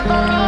Oh.